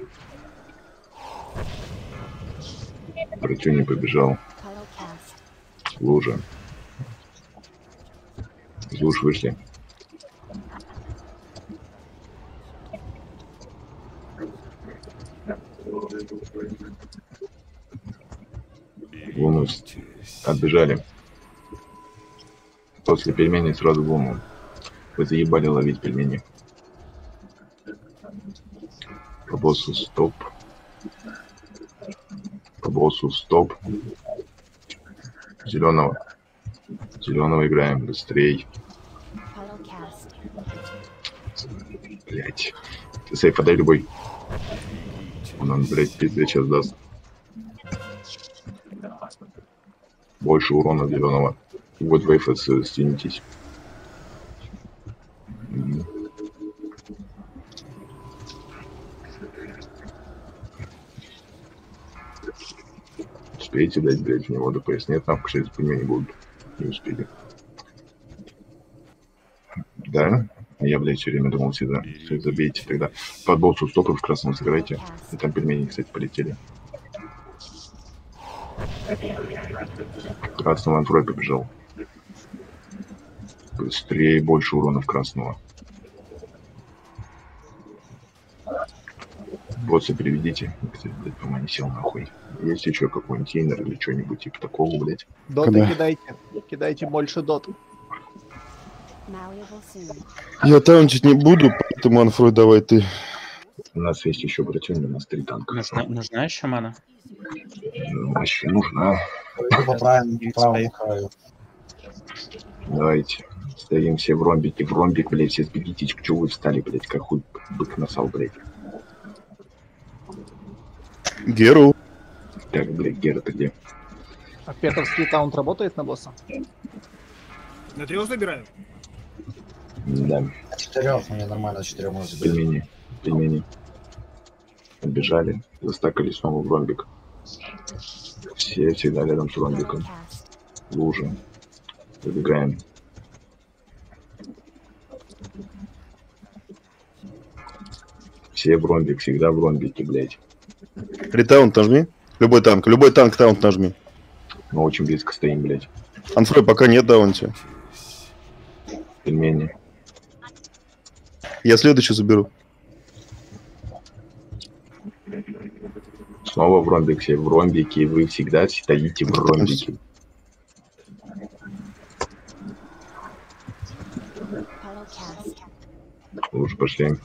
Протю не побежал. Лужа. Луж вышли. Луну отбежали. После пельменей сразу в. Вы заебали ловить пельмени. По боссу стоп. По боссу стоп. Зеленого. Зеленого играем быстрей. Блять. Сейф, подай любой. Он нам, блядь, пиздец сейчас даст. Больше урона зеленого. Вот с- стянитесь. Успеете дать, блядь, в него ДПС? Нет, нам через пельмени будут. Не успели. Да? А я, блядь, все время думал всегда. Все, забейте тогда. Под боссу стопы в красном сыграйте. И там пельмени, кстати, полетели. Красного антроя побежал. Быстрее, больше урона в красного. Босса переведите. Кстати, блядь, по не сел нахуй. Есть еще какой-нибудь инер или что-нибудь типа такого, блядь? Доты Когда? кидайте. Кидайте больше дот. Я таунчить не буду, поэтому Анфрой давай ты. У нас есть еще братюнь, у нас три танка. Нужна, нужна еще мана? Ну, Вообще нужна. По правильному, по. Давайте. Стоим все в ромбике. В ромбик, блядь, все сбегитесь. К чего вы встали, блядь? Как хуй бык насал, блядь. Геру. Так, блядь, Гера, ты где? А Петровский таунт работает на босса? На трех забираю. Да, На четырех, мне нормально, четырех можно забирать. пельмени. Пельмени. Отбежали. Застакали снова в ромбик. Все всегда рядом с ромбиком. Лужи. Забегаем. Все в ромбик, всегда в ромбике, блядь. Ретаунт нажми. Любой танк, любой танк таунт нажми. Мы очень близко стоим, блядь. Анфрой пока нет даунти. Пельмени. Я следующий заберу. Снова в ромбик, все в ромбике, и вы всегда стоите в ромбике. Лучше пошли.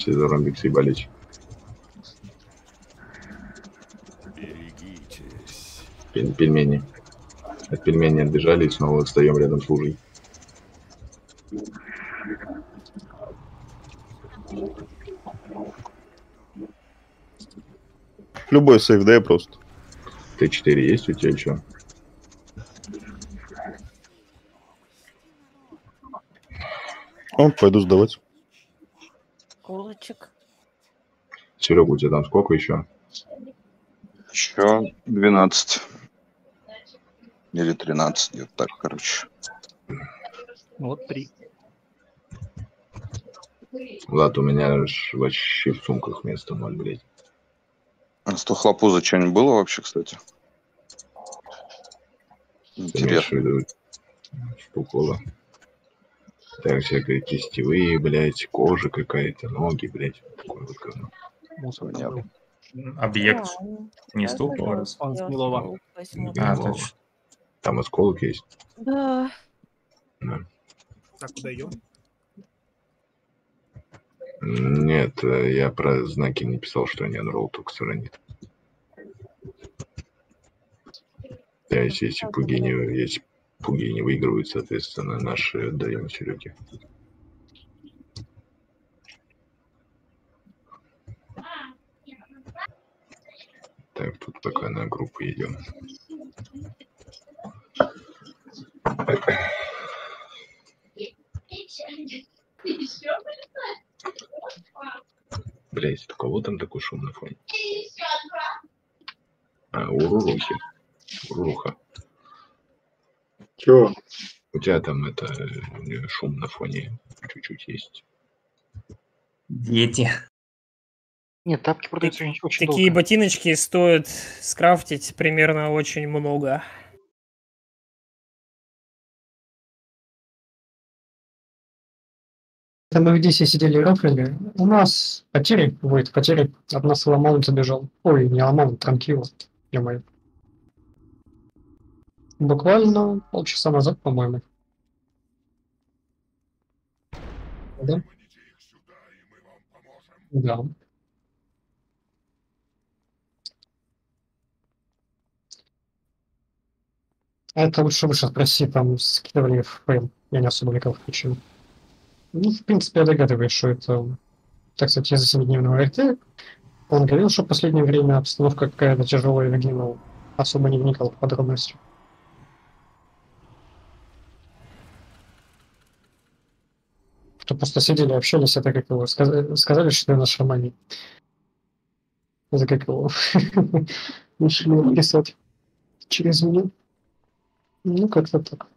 Все за ромбик съебались. Пель- пельмени. От пельмени отбежали и снова встаем рядом с лужей. Любой сейф, дай просто. Т4 есть у тебя еще? О, пойду сдавать. Кулочек. Серега, у тебя там сколько еще? Еще 12. Или 13, где-то так, короче. Вот три. Влад, у меня ж вообще в сумках места ноль, блядь. А с хлопуза что-нибудь было вообще, кстати? Интересно. штукола. Так, всякие кистевые, блядь, кожа какая-то, ноги, блядь. Такое вот говно. Мусор Не там. Объект. Да, Не да, стул. Он с Милова. А, точно. Там осколок есть. Да. Да. Так, куда идем? Нет, э, я про знаки не писал, что они unroll только сохранит. Да, если, если пуги не, если пуги не выигрывают, соответственно, наши даем Сереге. Так, тут пока на группу идем. Блять, у кого там такой шум на фоне? А, у. Руруха. Чего? У тебя там это э, шум на фоне чуть-чуть есть. Дети. Нет, тапки продаются очень, очень Такие долго. ботиночки стоят скрафтить примерно очень много. Это мы здесь сидели и рофлили. У нас потери, будет потери. От нас ломаун забежал. Ой, не ломаун, транкил. ё Буквально полчаса назад, по-моему. Да? Да. А это лучше лучше спроси, там скидывали в фрейм. Я не особо никого включил. Ну, в принципе, я догадываюсь, что это, так сказать, из-за семидневного РТ. Он говорил, что в последнее время обстановка какая-то тяжелая, и особо не вникал в подробности. Что просто сидели, общались, это как его, сказали, сказали что я на шамане. Это как его, начали писать через меня. Ну, как-то так.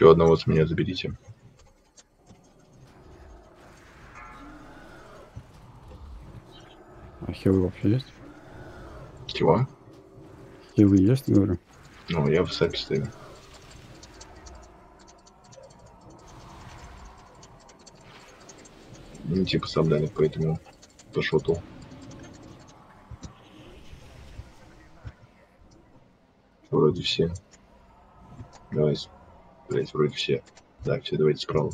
Еще одного с меня заберите. А хилы вообще есть? Чего? Хилы есть, говорю? Ну, я в сапе стою. Ну, типа сам дали, поэтому пошотал. Вроде все. Давай, блять, вроде все. Да, все давайте справа.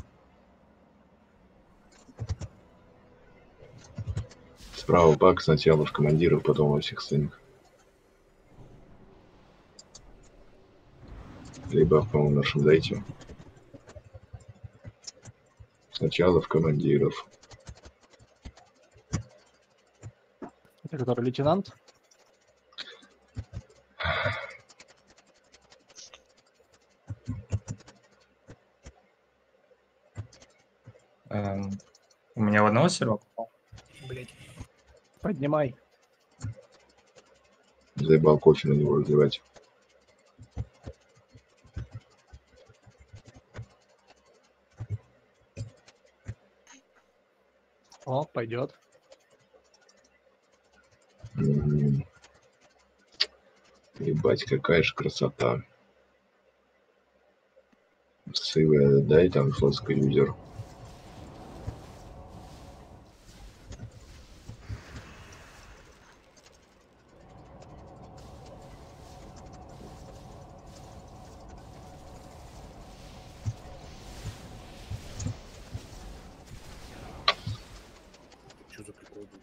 Справа пак сначала в командиров, потом во всех остальных. Либо по-моему, нашем дайте. Сначала в командиров. Это который лейтенант? Эм, у меня в одного сервак упал. Блять. Поднимай. Заебал кофе на него разливать. О, пойдет. М. Ебать, какая же красота. Сывы дай там флотский юзер. Что за прикол был?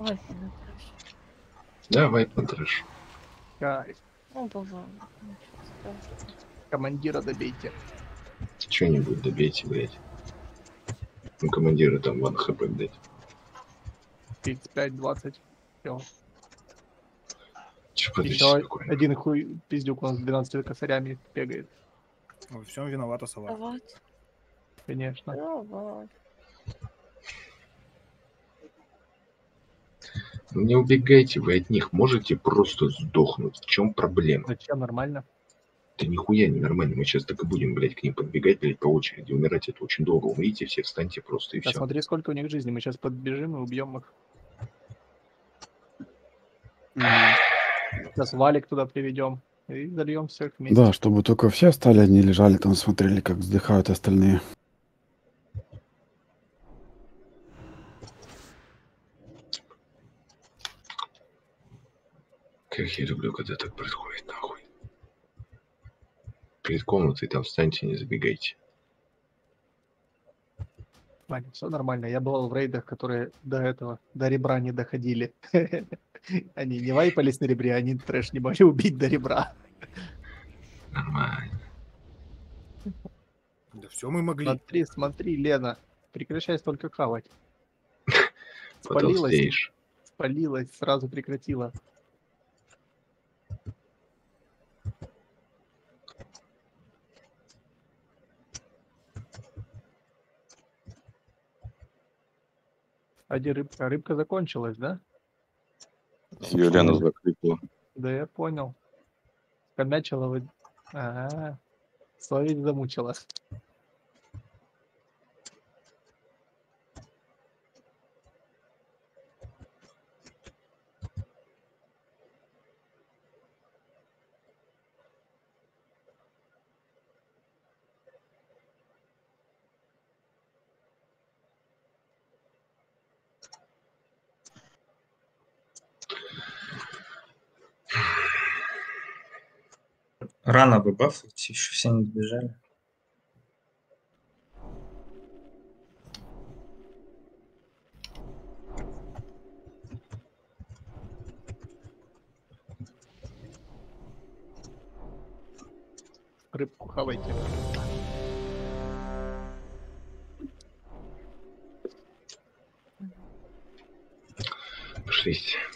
Ой, ну трэш. Давай потрэш. Кайф. Ну, бывало. Ничего страшного. Командира добейте. Что-нибудь добейте, блядь. Ну, командиры там ван хп, блядь. 35-20. Все. Чё, подожди, Еще какой? один хуй пиздюк у нас с 12 косарями бегает. Во всем виновата сова. Давай. Конечно. Ну, Не убегайте вы от них, можете просто сдохнуть. В чем проблема? Зачем? Нормально. Да нихуя не нормально. Мы сейчас так и будем, блядь, к ним подбегать, блядь, по очереди. Умирать это очень долго. Умрите все, встаньте просто и Да все. смотри, сколько у них жизни. Мы сейчас подбежим и убьем их. Сейчас валик туда приведем. И зальем всех вместе. Да, чтобы только все стали, они лежали там, смотрели, как вздыхают остальные. Как я люблю, когда так происходит, нахуй. Перед комнатой там встаньте, не забегайте. Ваня, все нормально. Я бывал в рейдах, которые до этого, до ребра не доходили. Они не вайпались на ребре, они трэш не могли убить до ребра. Нормально. Да все мы могли. Смотри, смотри, Лена, прекращай столько хавать. Потолстеешь. спалилась, сразу прекратила. А где рыбка? Рыбка закончилась, да? Елена закрепила. Да я понял. Хомячила вы. Ага. Совесть замучила. Рано вы бафаете, еще все не сбежали. Рыбку хавайте. Пошлите.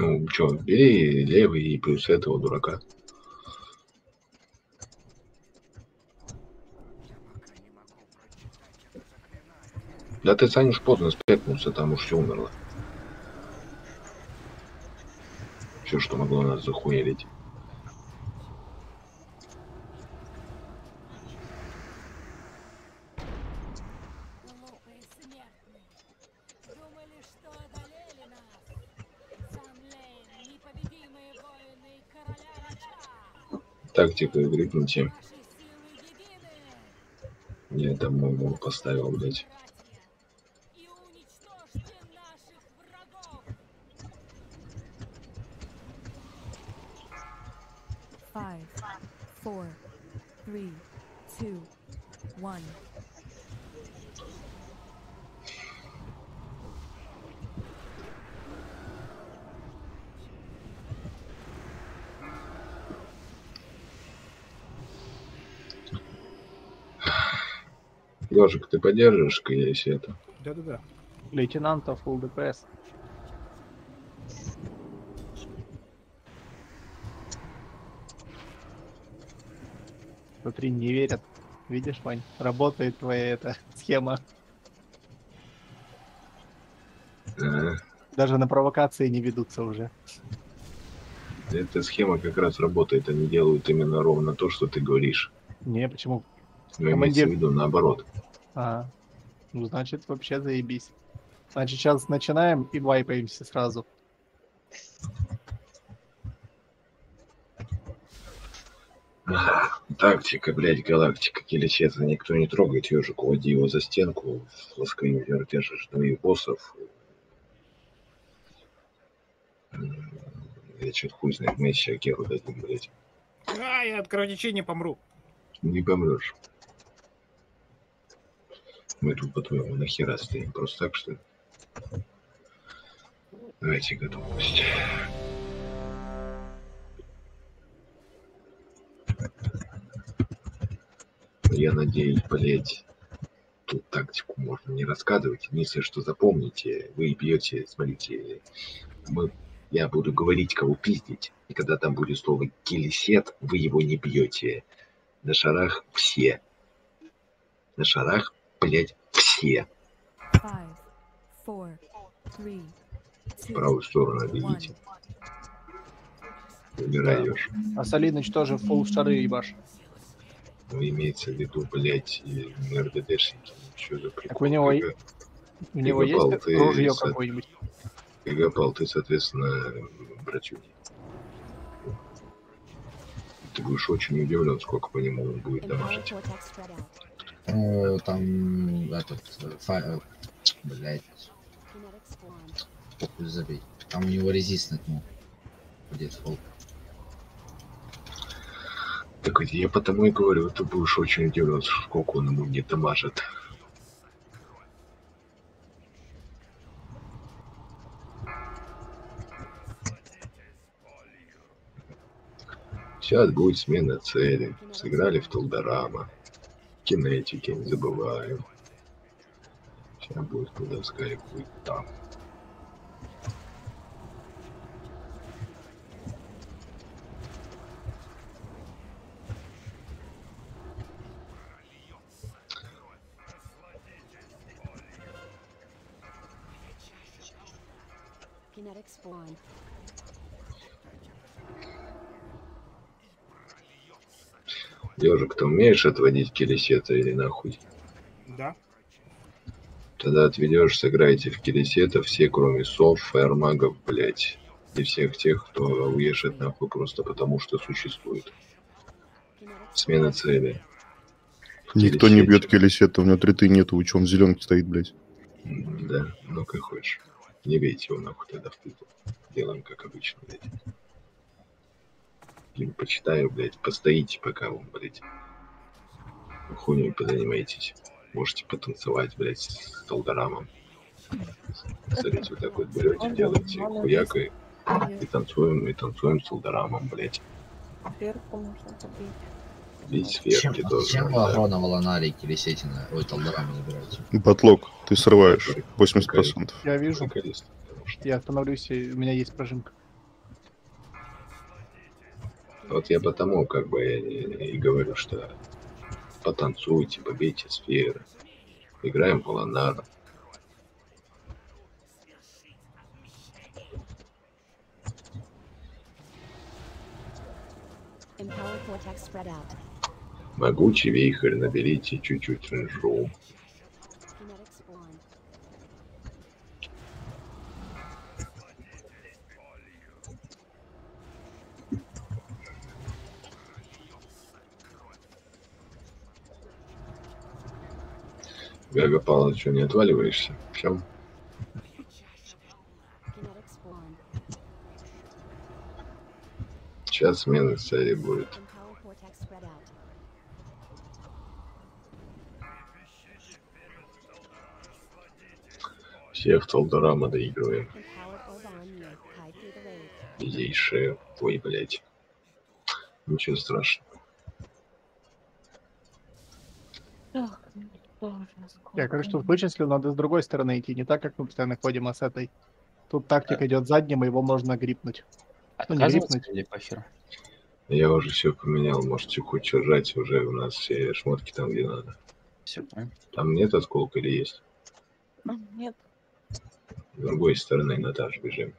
Ну, чё, бери левый и плюс этого дурака. Да ты, Саня, уж поздно спекнулся, там уж все умерло. Все, что могло нас захуелить. Тактика грипните. Я там мол поставил, блядь. Ежик, ты поддержишь, если это? Да-да-да. Лейтенанта full ДПС. Смотри, не верят. Видишь, Вань, работает твоя эта схема. Даже на провокации не ведутся уже. Эта схема как раз работает. Они делают именно ровно то, что ты говоришь. Не, почему? Но имеется Командир. в виду наоборот. А, ну значит вообще заебись. Значит сейчас начинаем и вайпаемся сразу. Тактика, блядь, галактика, келечеца. Никто не трогает ежик, уводи его за стенку. Ласковый держишь двоих боссов. М, Я что-то хуй знает, мы сейчас Геру дадим, блядь. А, я от кровотечения помру. Не помрешь. Мы тут, по-твоему, нахера стоим? Просто так, что ли? Давайте готовность. Я надеюсь, блять, тут тактику можно не рассказывать. Единственное, что запомните, вы бьете, смотрите, мы, я буду говорить, кого пиздить. И когда там будет слово килисет, вы его не бьете. На шарах все. На шарах, блять, все. В правую сторону отведите. Умираешь. А Салиныч тоже фул шары ебаш. Ну, имеется в виду, блять, РДДшники. Что за прикол? Так у него, Кага- у него Кагапал, есть ты ружье со- какое-нибудь? Кагапал, ты, соответственно, братюни. Ты будешь очень удивлен, сколько по нему будет дамажить. Ну, там этот, э, фа... э, блядь, похуй забей. Там у него резист ну, будет фол. Так вот, я потому и говорю, ты будешь очень удивлен, сколько он ему не дамажит. Сейчас будет смена цели. Сыграли в Толдорама. Кинетики, не забываем. Сейчас будет колдовская будет там. Умеешь отводить келесета или нахуй? Да. Тогда отведешь, сыграйте в келесета все, кроме сов, фаермагов, блять. И всех тех, кто уешет нахуй просто потому, что существует. Смена цели. Никто не бьет Келесета, у него треты нету, у в зеленке стоит, блядь. М, Да, ну как хочешь. Не бейте его нахуй тогда в тыкву. Делаем как обычно, блядь. Или почитаю, блядь, постоите, пока он, блядь, хуйней позанимаетесь. Можете потанцевать, блядь, с Толдорамом. Смотрите, вот так вот берете, делаете хуякой и танцуем, и танцуем с Толдорамом, блядь. Сверху можно побить. Чем, сверху тоже. чем вы да. Агрона, Волонари и Келесетина, ой, Талдорама забираете? Батлок, ты срываешь 80%. Я вижу. Я остановлюсь, и у меня есть прожимка. Вот я потому как бы и, и говорю, что потанцуйте, побейте сферы. Играем в Ланара. Могучий вихрь, наберите чуть-чуть рыжу. Kinetic Гага Павлович, что не отваливаешься? Чем? Сейчас смена цели будет. Все в Толдорама доигрываем. Raid. Везейшие. Ой, блядь. Ничего страшного. Я, короче, тут вычислил, надо с другой стороны идти, не так, как мы постоянно ходим, а с этой. Тут тактика идет задним, и его можно грипнуть. Ну, не грипнуть. или похер? Я уже все поменял, можете хоть ржать, уже у нас все шмотки там, где надо. Все, понял. Там нет осколка или есть? М, Нет. С другой стороны, Наташ, бежим.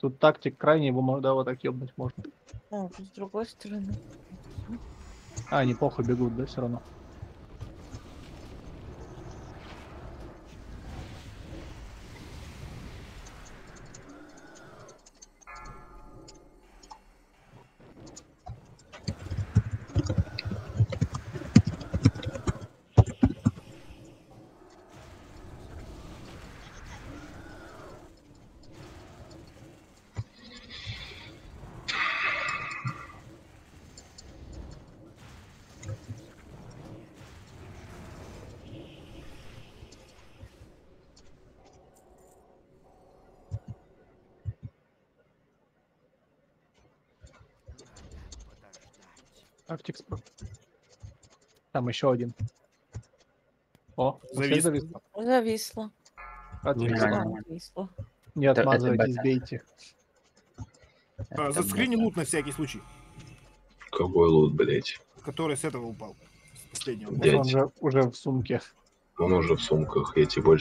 Тут тактик крайний, его можно, да, вот так ебнуть можно. А, с другой стороны. А, они плохо бегут, да, все равно. Там еще один. О, Завис. зависло. Зависло. Отлично. Зависло. Не отмазывайтесь, бейте. А, Заскрини лут на всякий случай, Какой лут, блядь? который с этого упал. С последнего. Блядь. Он же уже в сумке. Он уже в сумках, я тебе больше